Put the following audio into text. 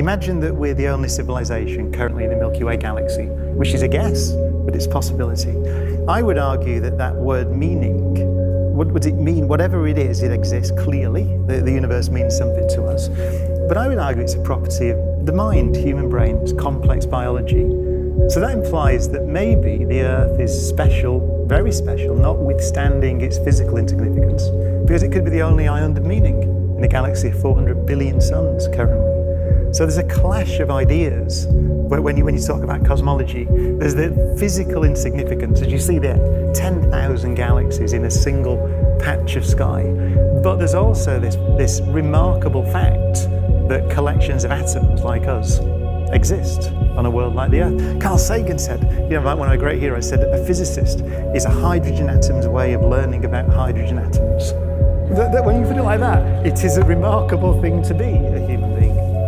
Imagine that we're the only civilization currently in the Milky Way galaxy, which is a guess, but it's a possibility. I would argue that that word meaning, what would it mean? Whatever it is, it exists clearly. The, the universe means something to us. But I would argue it's a property of the mind, human brains, complex biology. So that implies that maybe the Earth is special, very special, notwithstanding its physical insignificance, because it could be the only island of meaning in a galaxy of 400 billion suns currently. So there's a clash of ideas when you, when you talk about cosmology. There's the physical insignificance, as you see there, 10,000 galaxies in a single patch of sky. But there's also this, this remarkable fact that collections of atoms like us exist on a world like the Earth. Carl Sagan said, you know, one of my great heroes said, a physicist is a hydrogen atom's way of learning about hydrogen atoms. That, that when you put it like that, it is a remarkable thing to be a human being.